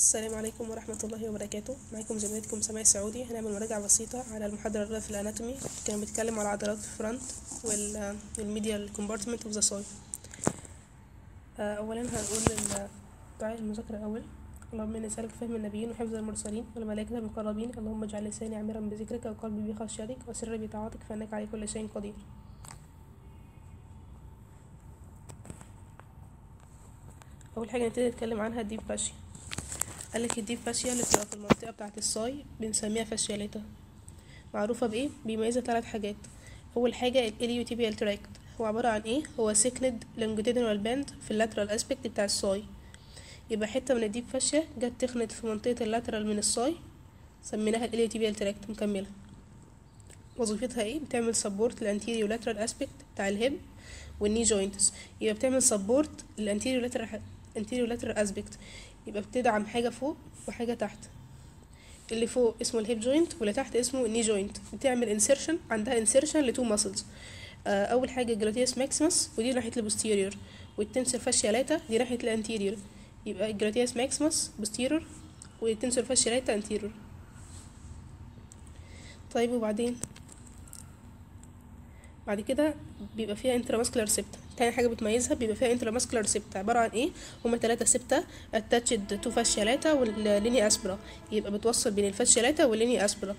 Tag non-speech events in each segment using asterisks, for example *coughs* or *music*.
السلام عليكم ورحمة الله وبركاته. معكم زميلتكم سماء السعودي هنعمل مراجعة بسيطة على المحاضرة الأولى في ال anatomy. كان بيتكلم على عضلات ال front وال وال medial compartment of the thigh أولا هنقول دعاء المذاكرة الأول. اللهم إني أسألك فهم النبيين وحفظ المرسلين والملائكة المقربين. اللهم اجعل لساني عامرا بذكرك وقلبي بخشيتك وسري بطاعتك فإنك على كل شيء قدير. أول حاجة نبتدي نتكلم عنها ال deep قالك ال deep fascia اللي بتبقى في المنطقة بتاعة ال thigh بنسميها fascia lata. معروفة بإيه؟ بيميزها ثلاث حاجات. أول حاجة ال iliotibial tract هو عبارة عن إيه؟ هو thickened longitudinal band في ال lateral aspect بتاع ال thigh. يبقى حتة من ال deep fascia جت تخنت في منطقة ال lateral من ال thigh. سميناها ال iliotibial tract مكملة. وظيفتها إيه؟ بتعمل support لل anterolateral aspect بتاع ال hip وال knee joints يبقى بتعمل support لل anterolateral anterolateral aspect يبقى بتدعم حاجة فوق وحاجة تحت. اللي فوق اسمه ال hip joint واللي تحت اسمه ال knee joint بتعمل insertion عندها insertion ل two muscles أول حاجة gluteus maximus ودي ناحيه ال posterior وال tensor fascia lata دي ناحيه ال anterior يبقى gluteus maximus posterior وال tensor fascia lata anterior طيب وبعدين؟ بعد كده بيبقى فيها intermuscular septa تاني حاجة بتميزها بيبقى فيها intermuscular septa عبارة عن إيه؟ هما ثلاثة septa attached to fascia lata وال linea aspera يبقى بتوصل بين ال fascia lata وال linea aspera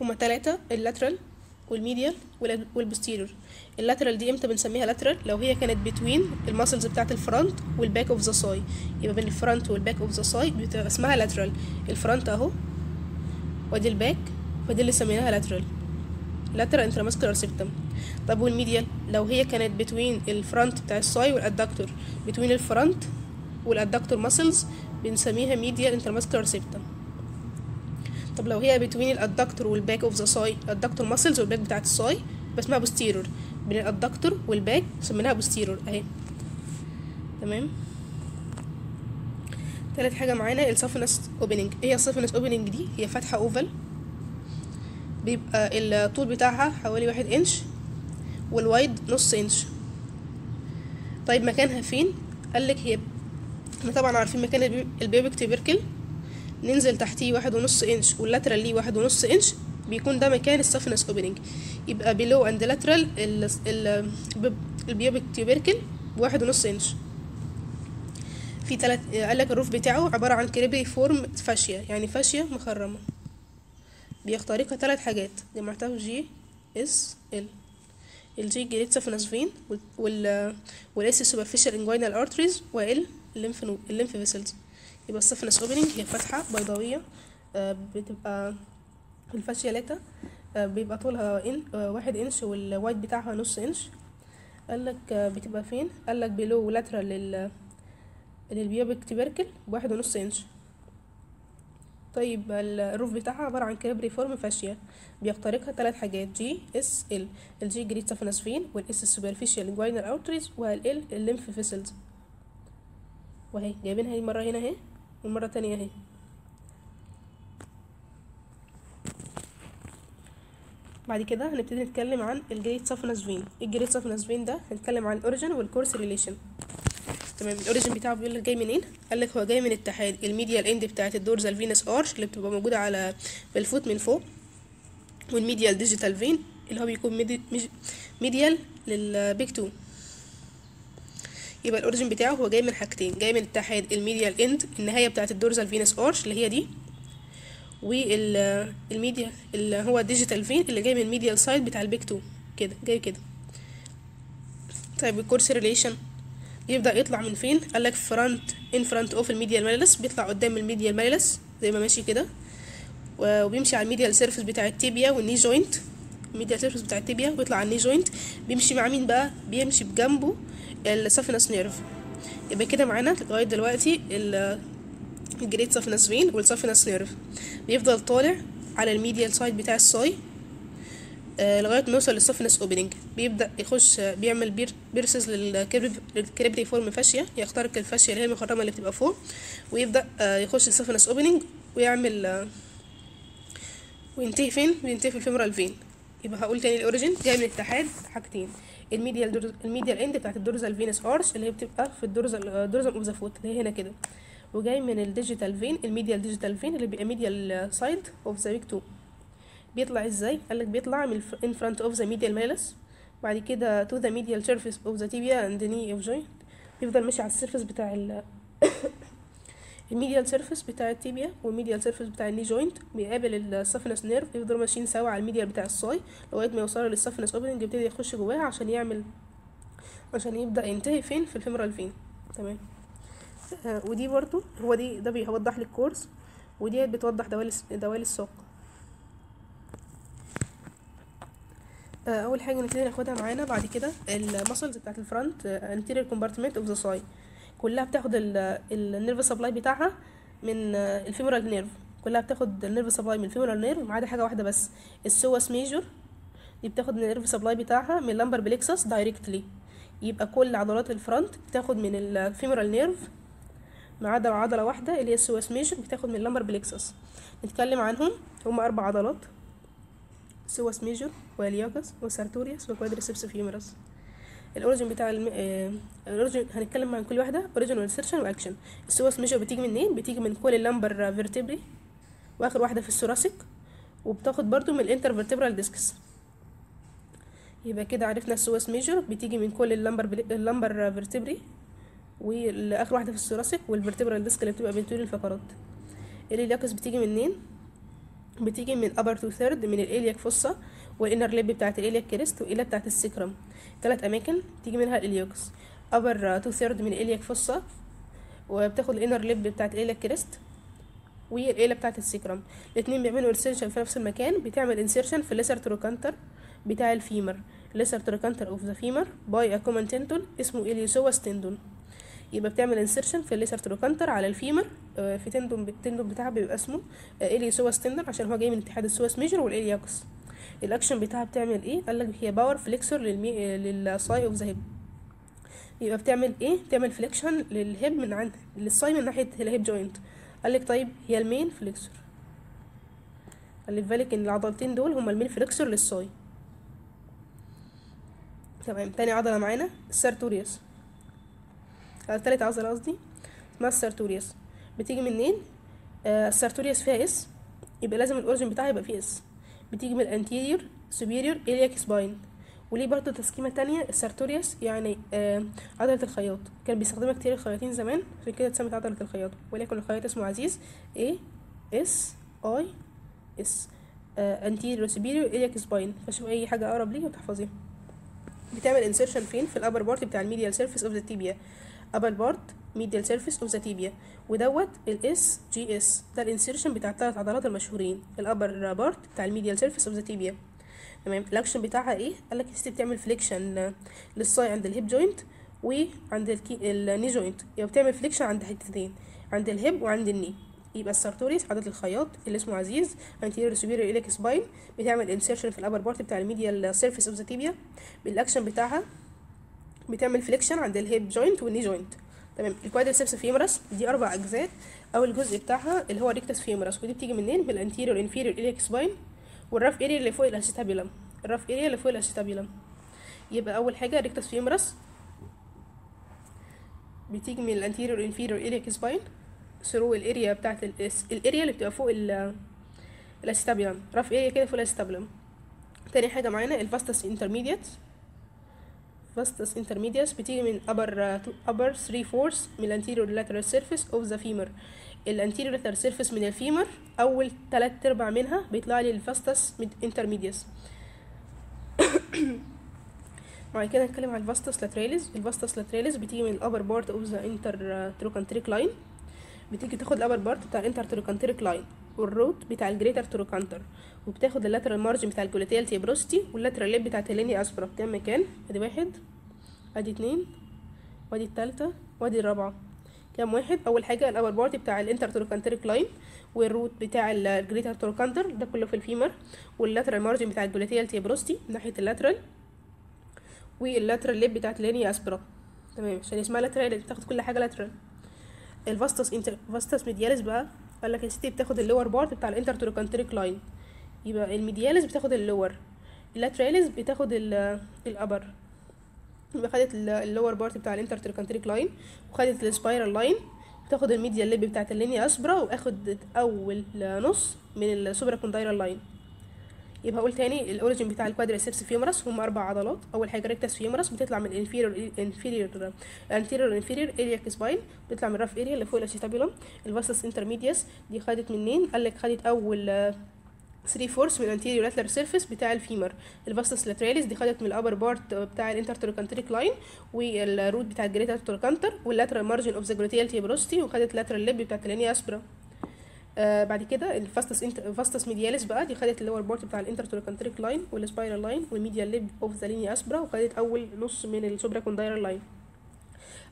هما ثلاثة اللاترال والميديال والبوستيريور اللاترال دي إمتى بنسميها lateral؟ لو هي كانت between ال muscles بتاعة ال front وال back of the thigh يبقى بين ال front وال back of the thigh بتبقى اسمها lateral. ال front أهو وادي ال back ودي اللي سميناها lateral. lateral intermuscular septum طب وال medial لو هي كانت بتوين الفرونت بتاع الساي والادكتور بتوين الفرونت والادكتور ماسلز بنسميها medial intermuscular septum طب لو هي بتوين الادكتور والباك اوف ذا ساي الادكتور ماسلز والباك بتاعت الساي بس اسمها posterior بين ال adductor وال back سميناها posterior أهي. تمام؟ تالت حاجة معانا ال saphenous opening إيه هي ال saphenous opening دي؟ هي فتحه oval بيبقى الطول بتاعها حوالي واحد انش وال wide نص انش طيب مكانها فين؟ قالك هي إحنا طبعا عارفين مكان ال pubic tubercle ننزل تحتيه واحد ونص انش وال lateral ليه واحد ونص انش بيكون ده مكان ال saphenous opening يبقى below and lateral ال pubic tubercle بواحد ونص انش في تلات قالك ال roof بتاعه عبارة عن cribriform fascia يعني fascia مخرمة. بيخترقها ثلاث حاجات. جمعتها GSL ال G great saphenous vein وال وال S superficial inguinal arteries وال ال lymph ال lymph vessels يبقى ال saphenous opening هي فتحة بيضاوية بتبقى ال fascia lata بيبقى طولها إن واحد إنش وال wide بتاعها نص إنش. قالك بتبقى فين؟ قالك below lateral لل لل pubic tubercle بواحد ونص إنش. طيب ال roof بتاعها عبارة عن cribriform fascia بيخترقها ثلاث حاجات GSL ال G great saphenous vein وال S superficial inguinal arteries وال L ال lymph vessels وهي جايبينها مرة هنا اهي والمرة التانية اهي. بعد كده هنبتدي نتكلم عن ال great saphenous vein ال great saphenous vein ده هنتكلم عن ال origin وال course relation تمام. ال origin بتاعه بيقول لك جاي منين؟ قال لك هو جاي من اتحاد ال medial end بتاعه ال dorsal venous arch اللي بتبقى موجودة على في ال foot من فوق. وال medial digital vein؟ اللي هو بيكون medi medial لل big toe يبقى ال origin بتاعه هو جاي من حاجتين. جاي من اتحاد ال medial end النهاية بتاعه ال dorsal venous arch اللي هي دي والميديا اللي هو ال digital vein؟ اللي جاي من ال medial side بتاع ال big toe كده جاي كده. طيب ال course relation يبدأ يطلع من فين؟ قال لك front in front of ال medial malleolus بيطلع قدام ال medial malleolus زي ما ماشي كده. وبيمشي على الميديال سيرفيس بتاع التيبيا والني جوينت الميديال سيرفيس بتاع التيبيا ويطلع على ال knee joint بيمشي مع مين بقى؟ بيمشي بجنبه ال saphenous nerve يبقى كده معانا لغاية دلوقتي ال great saphenous vein وال saphenous nerve بيفضل طالع على ال medial side بتاع ال thigh لغاية ما يوصل لل saphenous opening بيبدأ يخش آه بيعمل pier pierces لل cribriform fascia يخترق ال fascia اللي هي المخرمة اللي بتبقى فوق ويبدأ آه يخش ال saphenous opening ويعمل وينتهي فين؟ وينتهي في ال femoral vein يبقى هقول تاني ال origin جاي من اتحاد حاجتين. ال medial ال medial end بتاعت ال dorsal venous arch اللي هي بتبقى في ال dorsal dorsal of the foot اللي هي هنا كده. وجاي من ال digital vein ال medial digital vein اللي بيبقى medial side of the big toe بيطلع إزاي؟ قالك بيطلع من in front of the medial malleolus بعد كده to the medial surface of the tibia and knee joint. بيفضل ماشي على ال surface بتاع ال *coughs* الميديال سيرفيس بتاع التيبيا والميديال سيرفيس بتاع الني جوينت بيقابل ال saphenous nerve يفضلوا ماشيين سوا على ال medial بتاع ال thigh لغاية ما يوصلوا لل saphenous opening يبتدي يخش جواها عشان يعمل عشان يبدأ ينتهي فين؟ في ال femoral vein. تمام. آه ودي برضو هو دي ده بيوضح لك course ودي بتوضح دوالي دوالي الساق. أول حاجة نبتدي ناخدها معانا. بعد كده ال muscles بتاعت ال front anterior compartment of the thigh كلها بتاخد ال nerve supply بتاعها من ال femoral nerve كلها بتاخد ال nerve supply من ال femoral nerve ما عدا حاجة واحدة بس ال psoas major دي بتاخد ال nerve supply بتاعها من ال lumbar plexus directly يبقى كل عضلات ال front بتاخد من ال femoral nerve ما عدا عضلة واحدة اللي هي ال psoas major بتاخد من ال lumbar plexus نتكلم عنهم. هم أربع عضلات. سوس ميجور والياكس وسارتوريوس وكوادريسبس فيمورس ال origin بتاع الم... آه... الاوريجن هنتكلم عن كل واحدة origin و insertion و action. ال psoas major بتيجي منين؟ بتيجي من كل ال lumbar vertebrae وآخر واحدة في ال thoracic وبتاخد برضو من ال intervertebral discs. يبقى كده عرفنا ال psoas major بتيجي من كل ال lumbar. ال lumbar vertebrae واخر واحدة في ال thoracic وال vertebral disc اللي بتبقى بين طول الفقرات. ال iliacus بتيجي منين؟ بتيجي من upper to third من الالياك فوسا والانر ليب بتاعت الالياك كريست والإلا بتاعت السكرم ثلاث أماكن بتيجي منها ال iliacus upper two third من ال iliac fossa وبتاخد الانر ليب بتاعت الالياك كريست والإلا بتاعت السكرم الاتنين بيعملوا insertion في نفس المكان بتعمل insertion في ال lesser trochanter بتاع ال femur ال lesser trochanter of the femur by a common اسمه iliopsoas tendon يبقى بتعمل insertion في ال lesser trochanter على ال femur في tendon ال tendon بتاعها بيبقى اسمه iliopsoas tendon عشان هو جاي من اتحاد ال psoas major وال iliacus ال action بتاعها بتعمل إيه؟ قال لك هي power flexor للمي... لل thigh of the يبقى بتعمل إيه؟ بتعمل flexion لل hip من عند للساي من ناحية ال hip joint قال لك طيب هي ال main flexor خلي في بالك إن العضلتين دول هما ال main flexor لل thigh تمام تاني عضلة معانا ال sartorius تالت عضله قصدي. اسمها ال sartorius بتيجي منين آه ال sartorius فيها S. يبقى لازم ال origin بتاعها يبقى فيه S. بتيجي من ال anterior superior iliac spine وليه برضه تسكيمة تانية؟ ال sartorius يعني آه عضلة الخياط. كان بيستخدمها كتير الخياطين زمان عشان كده اتسمت عضلة الخياط. وليكن الخياط اسمه عزيز. A S I S. آه anterior superior iliac spine فشوف أي حاجة أقرب ليه وتحفظيها. بتعمل insertion فين؟ في ال upper part بتاع ال medial surface of the tibia upper part medial surface of the tibia. ودوت ال SGS ده ال insertion بتاع الثلاث عضلات المشهورين. ال upper part بتاع ال medial surface of the tibia. تمام؟ الاكشن بتاعها إيه؟ قال لك يا ستي بتعمل flexion لل thigh عند ال hip joint وعند. ال knee joint يبقى بتعمل flexion عند حتتين عند ال hip وعند ال knee يبقى ال sartorius عضلة الخياط اللي اسمه عزيز anterior superior iliac spine بتعمل insertion في ال upper part بتاع ال medial surface of the tibia. بالاكشن بتاعها بتعمل flexion عند ال hip joint وال knee joint تمام؟ ال quadriceps femoris دي أربع أجزاء اول جزء بتاعها اللي هو rectus femoris ودي بتيجي منين؟ من الانتيريور انفيريور اليك سباين والرف اريا اللي فوق الاسيتابيلم الرف اريا اللي فوق الاسيتابيلم يبقى أول حاجة rectus femoris بتيجي من ال anterior inferior iliac spine through ال area بتاعت ال area اللي بتبقى فوق ال acetabulum rough area كده فوق ال acetabulum تاني حاجة معانا ال vastus intermediate vastus intermedius بتيجي من upper uh, upper 3 fourths من anterior lateral surface of the femur. ال anterior lateral surface من ال femur أول تلات أرباع منها بيطلع لي ال vastus intermedius *coughs* بعد كده نتكلم عن ال vastus lateralis ال vastus lateralis بتيجي من ال upper part of the intertrochanteric line. بتيجي تاخد الأبر بارت بتاع الانترتروكانتريك لاين والروت بتاع الجريتر تروكانتر وبتاخد اللاترال مارجن بتاع الجلوتيال تيبروستي واللاترال ليب بتاعت اللينيا أسبرا. كام مكان أدي واحد أدي اتنين وأدي التالتة وأدي الرابعة. كام واحد؟ أول حاجة ال upper part بتاع ال intertrochanteric line وال root بتاع ال greater trochanter ده كله في الفيمر واللاترال مارجن بتاع الجلوتيال تيبروستي ناحية اللاترال واللاترال ليب بتاعت اللينيا أسبرا. تمام؟ عشان اسمها lateral بتاخد كل حاجة lateral ال vastus inter vastus medialis بقى قال لك يا ستي بتاخد ال lower part بتاع ال intertrochanteric line يبقى ال medialis بتاخد ال lower. ال lateralis بتاخد ال upper يبقى خدت ال lower part بتاع ال intertrochanteric line وخدت ال spiral line بتاخد ال medial lip بتاعت ال linea aspera وآخد أول نص من ال supracondylar line يبقى هقول تاني ال origin بتاع ال quadriceps femoris هم أربع عضلات. أول حاجة rectus femoris بتطلع من ال inferior inferior anterior inferior iliac spine بتطلع من ال rough area اللي فوق ال acetabulum ال vastus intermedius دي خدت منين؟ قال لك خدت أول 3 fourths من ال anterior lateral surface بتاع ال femur ال vastus lateralis دي خدت من ال upper part بتاع ال intertrochanteric line وال root بتاع ال greater trochanter وال lateral margin of the gluteal tuberosity وخدت lateral lip بتاعت ال linea aspera آه بعد كده ال vastus int vastus medialis بقى دي خدت اللي هو البورت بتاع الانترتروكانتريك لاين والسبايرال لاين والميديال ليب اوف ذا لينيا اسبرا وخدت أول نص من ال supracondylar line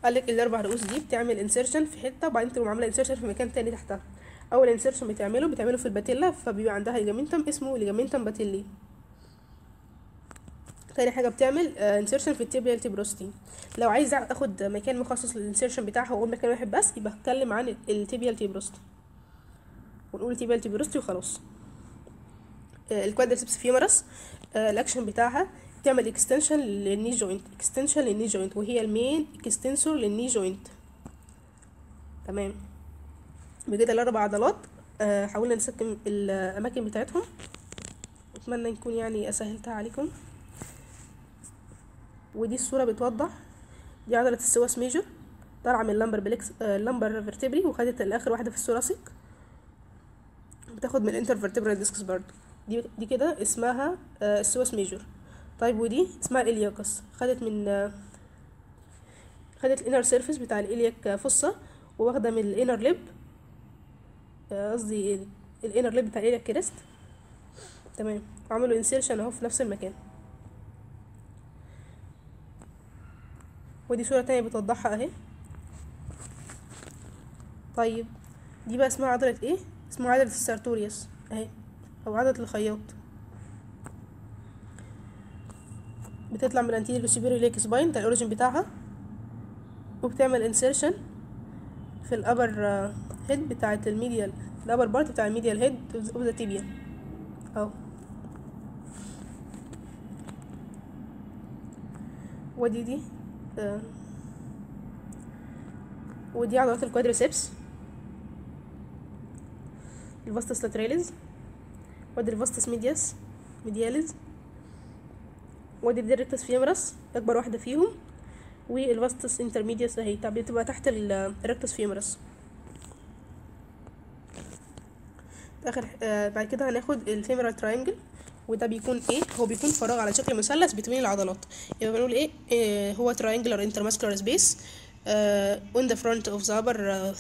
قال لك الأربع رؤوس دي بتعمل insertion في حتة وبعدين تقوم عاملة insertion في مكان تاني تحتها. أول insertion بتعمله بتعمله في ال patella فبيبقى عندها ligamentum اسمه ligamentum patellae تاني حاجة بتعمل insertion في ال tibial tuberosity لو عايز أخد مكان مخصص لل insertion بتاعها وأقول مكان واحد بس يبقى هتكلم عن ال tibial tuberosity ونقول tibial tuberosity وخلاص. ال quadriceps femoris ال action بتاعها بتعمل extension لل knee joint extension لل knee joint وهي ال main extensor لل knee joint تمام. بكده الأربع عضلات آه حاولنا نسكن الأماكن بتاعتهم. أتمنى نكون يعني أسهلتها عليكم. ودي الصورة بتوضح. دي عضلة ال psoas major طالعة من ال lumbar plexus آه ال lumbar vertebrae وخدت الآخر واحدة في ال thoracic. بتاخد من ال intervertebral discs برضه. دي دي كده اسمها آه ال psoas major طيب ودي اسمها ال iliacus خدت من آه خدت ال inner surface بتاع ال iliac fossa وواخدة من ال inner lip قصدي ال inner lip بتاع ال iliac crest. تمام. وعملوا insertion اهو في نفس المكان. ودي صورة تانية بتوضحها اهي. طيب دي بقى اسمها عضلة إيه؟ اسمها عضلة ال sartorius أهي أو عضلة الخياط. بتطلع من ال anterior superior iliac spine ده ال origin بتاعها. وبتعمل insertion في ال upper head بتاعة ال medial ال upper part بتاع ال medial head of the tibia أهو. ودي دي آه. ودي عضلات ال quadriceps ال vastus lateralis ودي ال vastus medius medialis ودي ال rectus femoris أكبر واحدة فيهم وال vastus intermedius اهي بتبقى تحت ال rectus femoris آخر آه بعد كده هناخد ال femoral triangle وده بيكون إيه؟ هو بيكون فراغ على شكل مثلث بين العضلات يبقى بنقول إيه, إيه هو triangular intermuscular space. On the front of the upper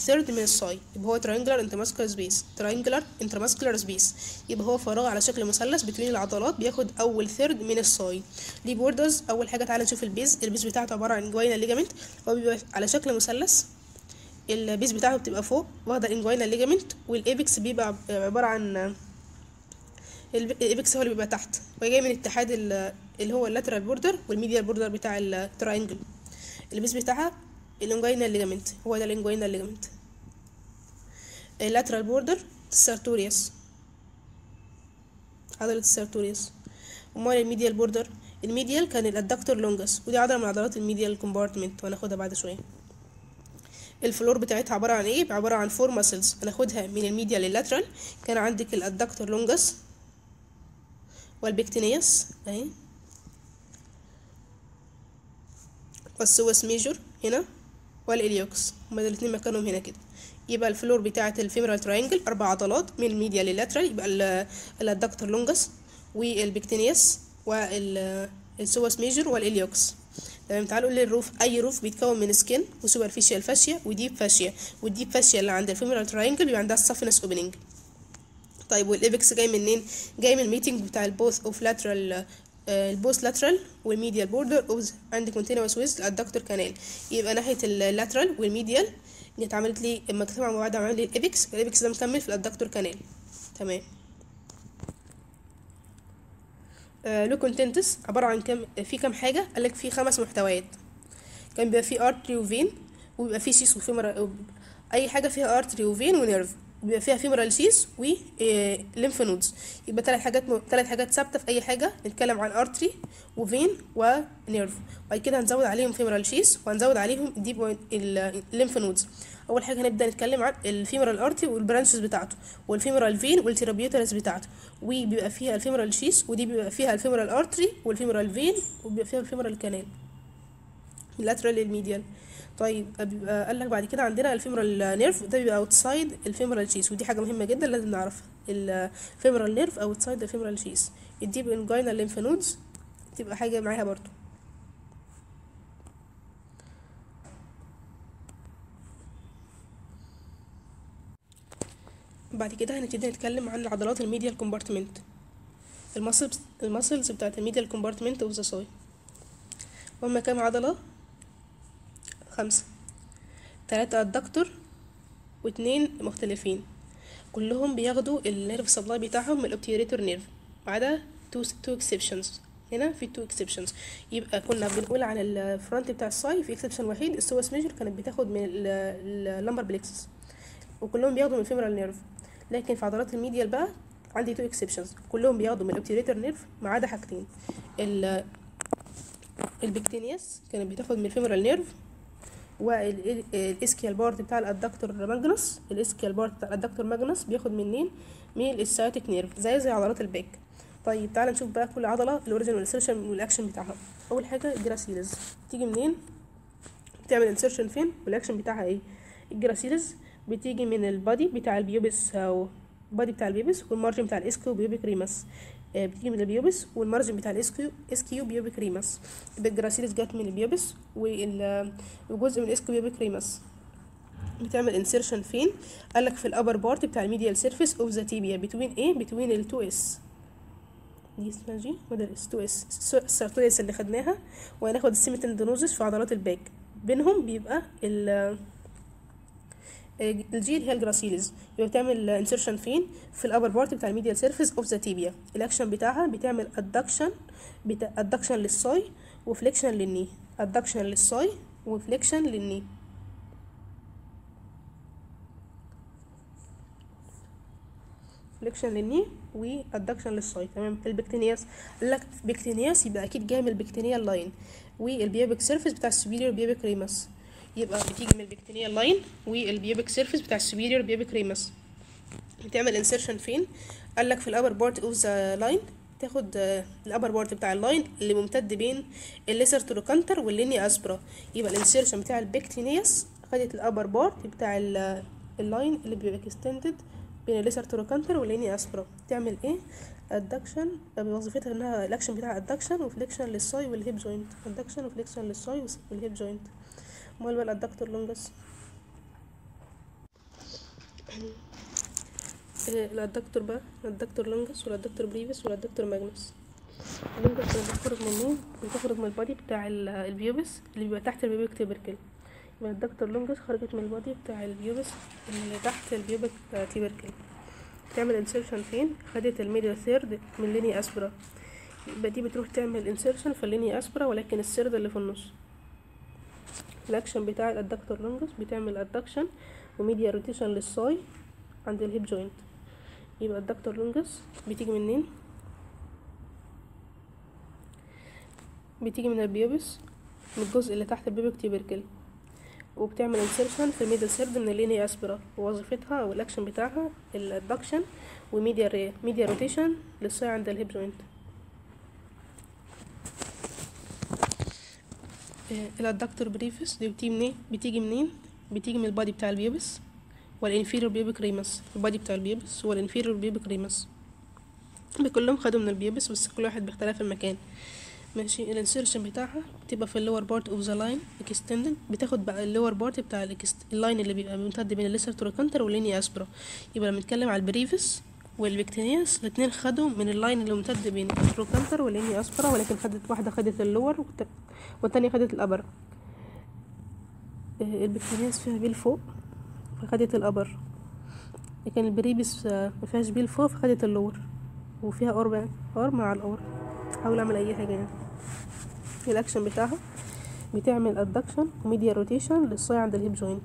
third من الساي يبقى هو triangular intermuscular space. Triangular intermuscular space. يبقى هو فراغ على شكل مثلث بين العضلات بياخد أول third من ال thigh ليه borders أول حاجة تعالى نشوف ال base. ال base بتاعته عبارة عن inguinal ligament هو بيبقى على شكل مثلث. ال base بتاعته بتبقى فوق واخدة ال inguinal ligament وال apex بيبقى عبارة عن ال apex هو اللي بيبقى تحت. وجاي من اتحاد اللي هو اللاترال بوردر والميديال بوردر بتاع التراينجل البيس بتاعها الانجوينال ليجامنت هو ده الانجوينال ليجامنت اللاترال بوردر السارتوريوس عضلة السارتوريوس امال الميديال بوردر الميديال كان الادكتور لونجس ودي عضلة من عضلات ال medial compartment وهناخدها بعد شوية. ال floor بتاعتها عبارة عن إيه؟ عبارة عن four muscles هناخدها من ال medial لل lateral كان عندك ال adductor longus وال pectineus أهي. وال psoas major هنا. وال iliacus. هما الاتنين مكانهم هنا كده. يبقى ال floor بتاعة ال femoral triangle أربع عضلات من ال medial لل lateral يبقى الادكتور لونجس والبكتينياس والسوس ميجور والإليوكس. تمام تعالوا نقول ال roof أي roof بيتكون من skin و superficial fascia و deep fascia. وال deep fascia اللي عند ال femoral triangle بيبقى عندها ال saphenous opening طيب وال apex جاي منين؟ جاي من ال meeting بتاع ال both of lateral ال both lateral وال medial border of and continuous with ال adductor canal يبقى ناحية ال lateral وال medial جت عملت لي اما اجتمع مع بعض عمل لي ال apex ال apex ده مكمل في ال adductor canal تمام. آه ال contents عبارة عن كم في كام حاجة؟ قال لك في خمس محتويات. كان بيبقى في artery و vein وبيبقى في sheath و femoral أي حاجة فيها artery و vein و nerve بيبقى فيها femoral sheath و lymph nodes يبقى ثلاث حاجات ثلاث حاجات ثابتة في أي حاجة. نتكلم عن artery و vein و nerve وبعد كده هنزود عليهم femoral sheath وهنزود عليهم deep ال lymph nodes أول حاجة هنبدأ نتكلم عن الفيمورال ارتري والبرانشز بتاعته والفيمورال فين والتيرابيوترس بتاعته. وبيبقى فيها ال femoral sheath ودي بيبقى فيها ال femoral artery وال femoral vein وبيبقى فيها ال femoral canal ال lateral ال medial طيب بيبقى قال لك بعد كده عندنا ال femoral nerve ده بيبقى outside ال femoral sheath ودي حاجة مهمة جدا لازم نعرفها. ال femoral nerve outside ال femoral sheath ال deep inguinal lymph nodes تبقى حاجة معاها برضو. بعد كده هنبتدي نتكلم عن عضلات ال medial compartment ال muscles بتاعت ال medial compartment of the thigh هما كام عضلة؟ خمسة. تلاتة adductor واتنين مختلفين. كلهم بياخدوا ال nerve supply بتاعهم من ال obturator nerve. ما عدا two two exceptions هنا في two exceptions يبقى كنا بنقول عن ال front بتاع ال thigh في exception وحيد ال psoas major كانت بتاخد من ال lumbar plexus وكلهم بياخدوا من ال femoral nerve لكن في عضلات ال medial بقى عندي two exceptions كلهم بياخدوا من ال obturator nerve ما عدا حاجتين. ال pectineus كانت بتاخد من الفيمورال نيرف والاسكيال بارت بتاع الادكتور ماجنس الاسكيال بارت بتاع الادكتور ماجنس بياخد منين من ال sciatic nerve زي زي عضلات ال back طيب تعالى نشوف بقى كل عضلة ال origin وال insertion وال action بتاعها. أول حاجة ال gracilis تيجي منين؟ بتعمل insertion فين؟ والاكشن بتاعها إيه؟ ال gracilis بتيجي من البادي بتاع البيوبس أو البادي بتاع البيوبس والمارجن بتاع الاسكيو بيوبيك ريمس. بتيجي من ال pubis وال margin بتاع ال ischio ischiopubic ramus يبقى ال gracilis جت من ال pubis وجزء من ال ischiopubic ramus بتعمل insertion فين؟ قالك في ال upper part بتاع ال medial surface of the tibia between إيه between ال two S دي اسمها G وده ال S two S ال sartorius اللي خدناها. وهناخد ال semitendinosus في عضلات ال back. بينهم بيبقى ال ال G اللي هي ال gracilis يبقى بتعمل insertion فين؟ في ال upper part بتاع ال medial surface of the tibia ال action بتاعها بتعمل adduction بتا... ادكشن للساي وفليكشن للني ادكشن للساي وفليكشن للني فليكشن للني وادكشن للساي تمام؟ ال pectineus. قال لك pectineus يبقى أكيد جاي من ال pectineal line وال pubic surface بتاع ال superior pubic ramus يبقى بتيجي من ال pectineal line وال pubic surface بتاع ال superior pubic ramus بتعمل insertion فين؟ قال لك في ال upper part of the line تاخد ال upper part بتاع ال line اللي ممتد بين ال lesser trochanter وال linea aspera يبقى الانسيرشن بتاع البكتينياس خدت الابر بارت بتاع اللاين اللي بيبقى extended بين ال lesser trochanter وال linea aspera تعمل إيه؟ adduction وظيفتها إنها الاكشن بتاع ادكشن وفليكشن للساي والهيب جوينت ادكشن وفليكشن للساي والهيب جوينت امال بقى الادكتور لونجس. الادكتور بقى الادكتور لونجس والادكتور بريفس والادكتور ماجنس اللونجس بتخرج منين بتخرج من ال body بتاع ال pubis اللي بيبقى تحت ال pubic tubercle. يبقى ال adductor longus خرجت من ال body بتاع ال pubis اللي تحت ال pubic tubercle. تعمل insertion فين؟ خدت ال middle third من linea aspera. يبقى دي بتروح تعمل insertion في ال linea aspera ولكن ال third اللي في النص. الاكشن بتاع ال adductor longus بتعمل adduction و medial rotation للساي عند ال hip joint يبقى ال adductor longus بتيجي منين؟ بتيجي من ال pubis من الجزء اللي تحت ال pubic tubercle وبتعمل insertion في ال middle third من ال linea aspera ووظيفتها أو الأكشن بتاعها ال adduction و medial medial rotation للساي عند ال hip joint ال adductor brevis دي بتيجي منين؟ بتيجي منين؟ بتيجي من ال body بتاع ال pubis وال inferior pubic ramus. ال body بتاع ال pubis وال inferior pubic ramus. كلهم خدوا من ال pubis بس كل واحد باختلاف المكان. ماشي ال insertion بتاعها بتبقى في ال lower part of the line extended بتاخد بقى ال lower part بتاع ال line اللي بيبقى ممتد بين ال lesser trochanter وال linea aspera. يبقى لما نتكلم على ال brevis وال pectineus الاتنين خدوا من ال line اللي ممتد بين ال trochanter وال linea aspera ولكن خدت واحدة خدت ال lower والتانية خدت ال upper. ال pectineus فيها بيل فوق فخدت ال upper. لكن ال brevis مفيهاش بيل فوق فخدت ال lower. وفيها أور أور مع الأور. حاول أعمل أي حاجة يعني. الأكشن بتاعها بتعمل adduction و medial rotation للصاي عند ال hip joint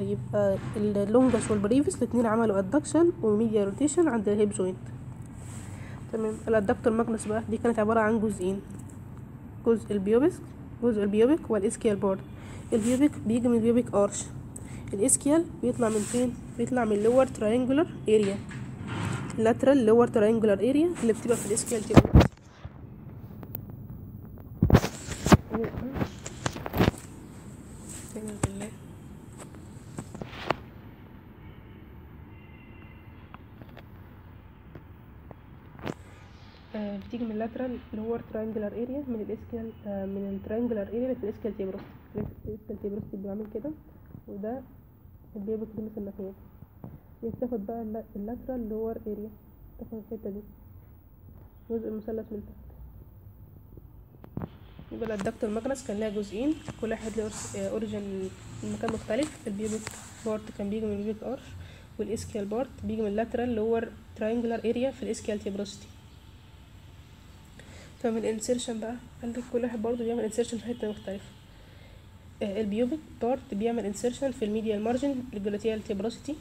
يبقى ال longus وال brevis الاتنين عملوا adduction و medial rotation عند ال hip joint تمام. ال adductor magnus بقى دي كانت عبارة عن جزئين. جزء ال pubis جزء ال pubic وال ischial part ال pubic بيجي من ال pubic arch ال ischial بيطلع من فين؟ بيطلع من ال lower triangular area ال lateral lower triangular area اللي بتبقى في ال ischial tuber ال lateral lower triangular area من ال ischial آه، من ال triangular area اللي في ال ischial tuberosity ال ischial tuberosity بيعمل كده وده ال pubic دي مثل هي. بتاخد بقى الل- ال lateral lower area تاخد الحتة دي. جزء المثلث من تحت. يبقى ال adductor magnus كان لها جزئين. كل واحد له or- آه، مكان مختلف. ال pubic part كان بيجي من ال pubic arch وال ischial part بيجي من ال lateral lower triangular area في ال ischial tuberosity فمن ال insertion بقى عندك كل واحد برضه بيعمل insertion في حتة مختلفة. آه، ال pubic part بيعمل insertion في ال medial margin ال gluteal tuberosity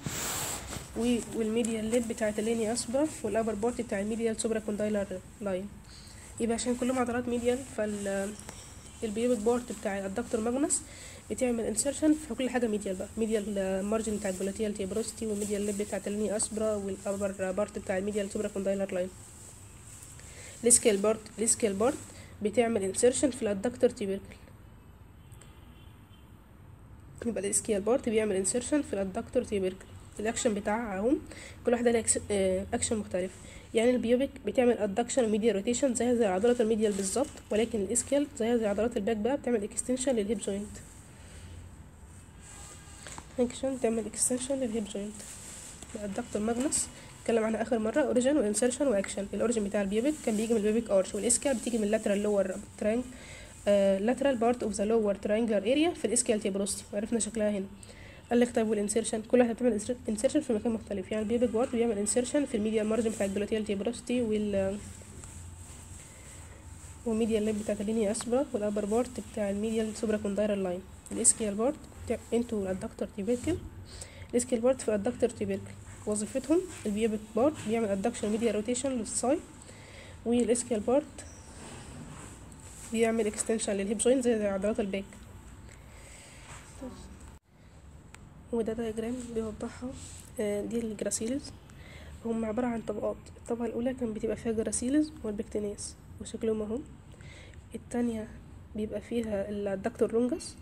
وال medial lip بتاعت ال linea aspera وال upper part بتاع ال medial supracondylar line يبقى عشان كلهم عضلات medial فال ال pubic part بتاع ال adductor magnus بتعمل insertion في كل حاجة medial بقى. medial margin بتاع ال gluteal tuberosity وال medial lip بتاعت ال linea aspera وال upper part بتاع ال medial supracondylar line ال ischial part ال ischial part بتعمل insertion في ال adductor tubercle يبقى ال ischial part بيعمل insertion في ال adductor tubercle الاكشن بتاعها اهو كل واحدة لها ac- آه، اكشن مختلف يعني ال pubic بتعمل adduction و medial rotation زيها زي عضلات ال medial بالظبط ولكن ال ischial زيها زي عضلات ال back بقى بتعمل extension لل hip joint action تعمل extension لل hip joint ال adductor magnus اتكلم عنها آخر مرة. origin و insertion و action ال origin بتاع ال pubic كان بيجي من ال pubic arch وال ischial بتيجي من ال lateral lower triang- lateral part of the lower triangular area في ال ischial tuberosity وعرفنا شكلها هنا. قال لك طيب وال insertion كل واحدة بتعمل insertion في مكان مختلف. يعني ال pubic part بيعمل insertion في ال medial margin بتاع ال gluteal tuberosity وال وال medial lip بتاعت ال linea aspera وال upper part بتاع ال medial supracondylar line ال ischial part into ال adductor tubercle ال ischial part في ال adductor tubercle وظيفتهم ال pubic part بيعمل adduction medial rotation للساي وال ischial part بيعمل extension لل hip joint زي عضلات ال back. وده diagram بيوضحها آه، دي ال gracilis هم عبارة عن طبقات. الطبقة الأولى كان بتبقى فيها gracilis وال pectineus وشكلهم أهو. التانية بيبقى فيها الدكتور لونجس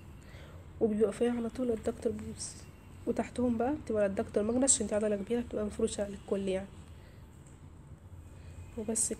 وبيبقى فيها على طول الدكتور بيبس وتحتهم بقى بتبقى الدكتور ماجنس عشان دي عضلة كبيرة بتبقى مفروشة للكل يعني. وبس.